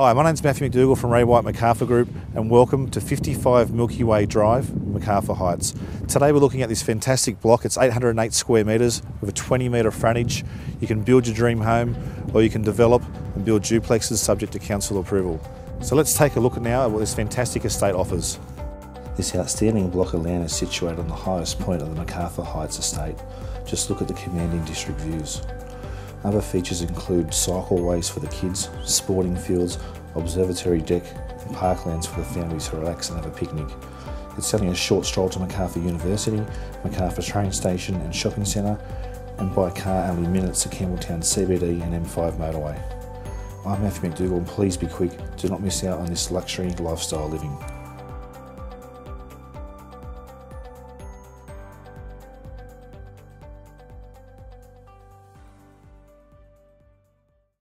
Hi, my name's Matthew McDougall from Ray White Macarthur Group and welcome to 55 Milky Way Drive, Macarthur Heights. Today we're looking at this fantastic block. It's 808 square metres with a 20 metre frontage. You can build your dream home or you can develop and build duplexes subject to council approval. So let's take a look now at what this fantastic estate offers. This outstanding block of land is situated on the highest point of the Macarthur Heights estate. Just look at the commanding district views. Other features include cycleways for the kids, sporting fields, observatory deck, and parklands for the families to relax and have a picnic. It's only a short stroll to Macarthur University, Macarthur train station and shopping centre, and by car only minutes to Campbelltown CBD and M5 motorway. I'm Matthew McDougall and please be quick, do not miss out on this luxury lifestyle living.